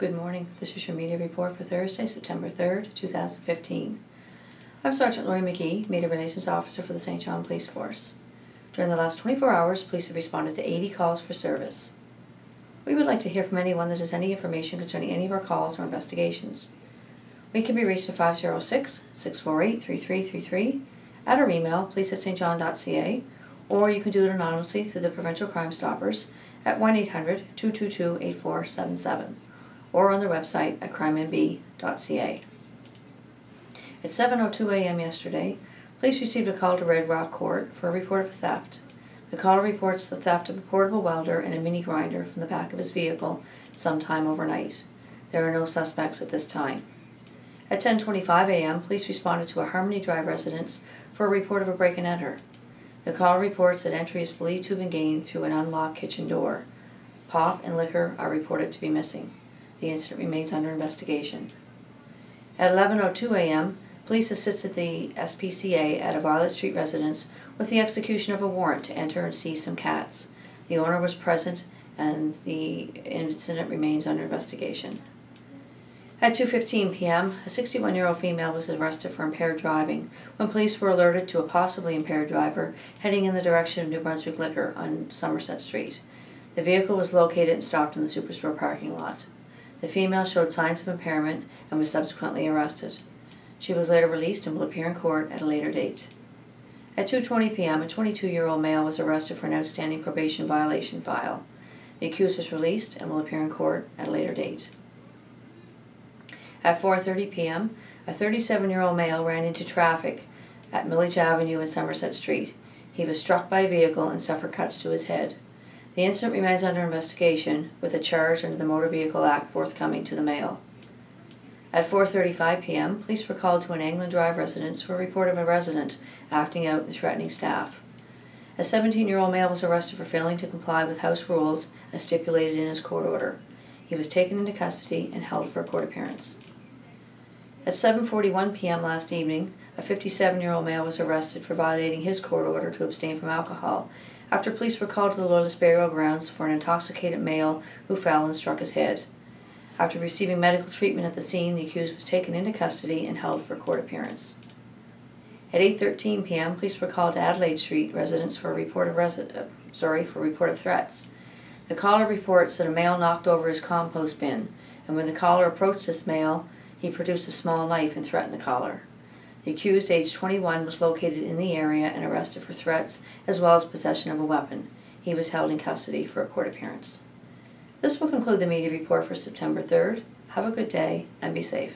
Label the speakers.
Speaker 1: Good morning. This is your media report for Thursday, September 3rd, 2015. I'm Sergeant Lori McGee, Media Relations Officer for the Saint John Police Force. During the last 24 hours, police have responded to 80 calls for service. We would like to hear from anyone that has any information concerning any of our calls or investigations. We can be reached at 506 648 3333, at our email, police at saintjohn.ca, or you can do it anonymously through the Provincial Crime Stoppers at 1 800 222 8477 or on their website at crimenb.ca. At 7.02 a.m. yesterday, police received a call to Red Rock Court for a report of theft. The caller reports the theft of a portable welder and a mini grinder from the back of his vehicle sometime overnight. There are no suspects at this time. At 10.25 a.m., police responded to a Harmony Drive residence for a report of a break and enter. The caller reports that entry is believed to have been gained through an unlocked kitchen door. Pop and liquor are reported to be missing. The incident remains under investigation. At 11.02 a.m., police assisted the SPCA at a Violet Street residence with the execution of a warrant to enter and seize some cats. The owner was present and the incident remains under investigation. At 2.15 p.m., a 61-year-old female was arrested for impaired driving when police were alerted to a possibly impaired driver heading in the direction of New Brunswick Liquor on Somerset Street. The vehicle was located and stopped in the Superstore parking lot. The female showed signs of impairment and was subsequently arrested. She was later released and will appear in court at a later date. At 2.20 p.m., a 22-year-old male was arrested for an outstanding probation violation file. The accused was released and will appear in court at a later date. At 4.30 p.m., a 37-year-old male ran into traffic at Millidge Avenue and Somerset Street. He was struck by a vehicle and suffered cuts to his head. The incident remains under investigation, with a charge under the Motor Vehicle Act forthcoming to the male. At 4.35 p.m., police were called to an Anglin Drive residence for a report of a resident acting out and threatening staff. A 17-year-old male was arrested for failing to comply with house rules as stipulated in his court order. He was taken into custody and held for a court appearance. At 7.41 p.m. last evening, a 57-year-old male was arrested for violating his court order to abstain from alcohol after police were called to the Loyalist burial grounds for an intoxicated male who fell and struck his head. After receiving medical treatment at the scene, the accused was taken into custody and held for court appearance. At 8:13 p.m., police were called to Adelaide Street residents for a report of resi- uh, sorry for report of threats. The caller reports that a male knocked over his compost bin, and when the caller approached this male, he produced a small knife and threatened the caller. The accused, age 21, was located in the area and arrested for threats as well as possession of a weapon. He was held in custody for a court appearance. This will conclude the media report for September 3rd. Have a good day and be safe.